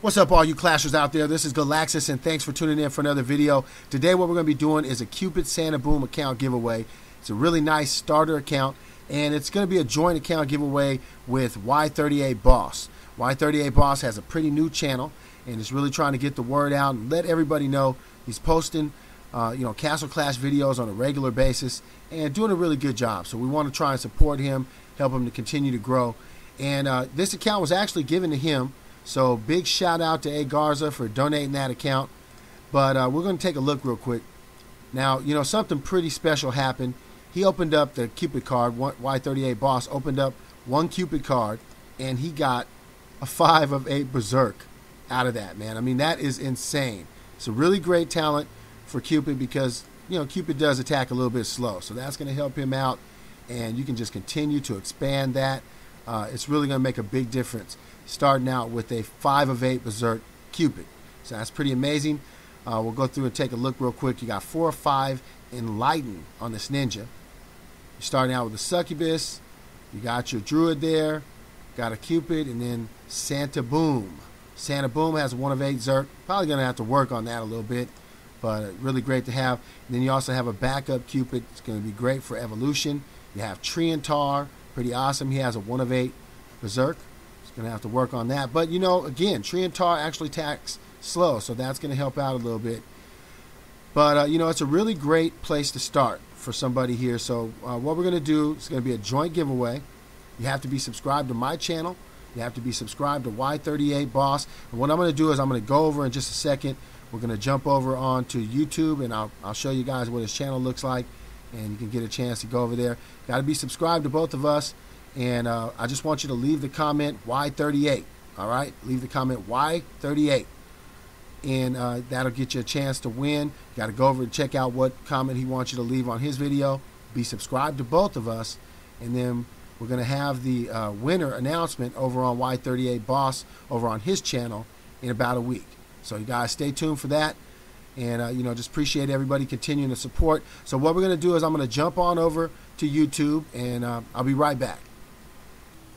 What's up, all you clashers out there? This is Galaxus, and thanks for tuning in for another video. Today, what we're going to be doing is a Cupid Santa Boom account giveaway. It's a really nice starter account, and it's going to be a joint account giveaway with Y38 Boss. Y38 Boss has a pretty new channel, and is really trying to get the word out and let everybody know he's posting, uh, you know, Castle Clash videos on a regular basis and doing a really good job. So we want to try and support him, help him to continue to grow. And uh, this account was actually given to him so big shout out to A Garza for donating that account. But uh, we're going to take a look real quick. Now, you know, something pretty special happened. He opened up the Cupid card, Y38 Boss opened up one Cupid card, and he got a 5 of 8 Berserk out of that, man. I mean, that is insane. It's a really great talent for Cupid because, you know, Cupid does attack a little bit slow. So that's going to help him out, and you can just continue to expand that. Uh, it's really going to make a big difference starting out with a 5 of 8 Berserk Cupid. So that's pretty amazing. Uh, we'll go through and take a look real quick. You got 4 or 5 Enlighten on this ninja. You're starting out with a Succubus. You got your Druid there. Got a Cupid and then Santa Boom. Santa Boom has 1 of 8 Zerk. Probably going to have to work on that a little bit. But really great to have. And then you also have a backup Cupid. It's going to be great for evolution. You have Triantar. Pretty awesome. He has a 1 of 8 Berserk. He's Gonna have to work on that. But you know, again, Triantar actually tacks slow, so that's gonna help out a little bit. But uh, you know, it's a really great place to start for somebody here. So uh, what we're gonna do is gonna be a joint giveaway. You have to be subscribed to my channel. You have to be subscribed to Y38 Boss. And what I'm gonna do is I'm gonna go over in just a second. We're gonna jump over onto YouTube, and I'll I'll show you guys what his channel looks like, and you can get a chance to go over there. Got to be subscribed to both of us. And uh, I just want you to leave the comment Y38. All right? Leave the comment Y38. And uh, that'll get you a chance to win. Got to go over and check out what comment he wants you to leave on his video. Be subscribed to both of us. And then we're going to have the uh, winner announcement over on Y38 Boss over on his channel in about a week. So you guys stay tuned for that. And, uh, you know, just appreciate everybody continuing to support. So what we're going to do is I'm going to jump on over to YouTube and uh, I'll be right back.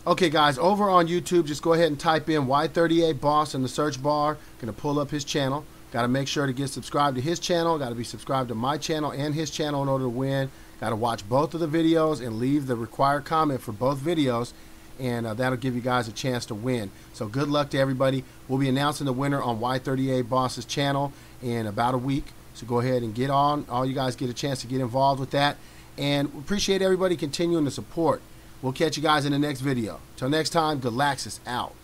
Okay, guys, over on YouTube, just go ahead and type in Y38 Boss in the search bar. Going to pull up his channel. Got to make sure to get subscribed to his channel. Got to be subscribed to my channel and his channel in order to win. Got to watch both of the videos and leave the required comment for both videos. And uh, that'll give you guys a chance to win. So good luck to everybody. We'll be announcing the winner on Y38 Boss's channel in about a week. So go ahead and get on. All you guys get a chance to get involved with that. And appreciate everybody continuing to support. We'll catch you guys in the next video. Till next time, Galaxus out.